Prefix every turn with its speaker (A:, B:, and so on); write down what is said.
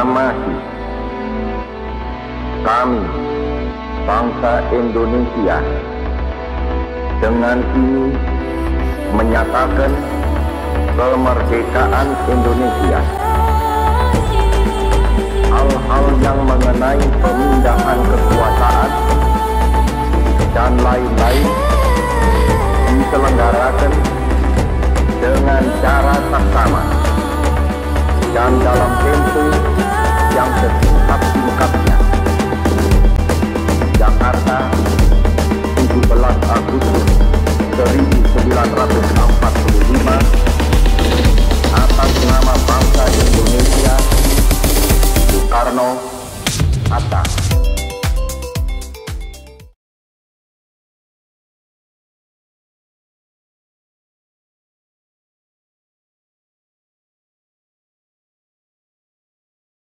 A: proklamasi kami bangsa Indonesia dengan ini menyatakan kemerdekaan Indonesia. Hal-hal yang mengenai pemindahan kekuasaan dan lain-lain diselenggarakan dengan cara saksama dan dalam nama bangsa Indonesia Soekarno Hatta.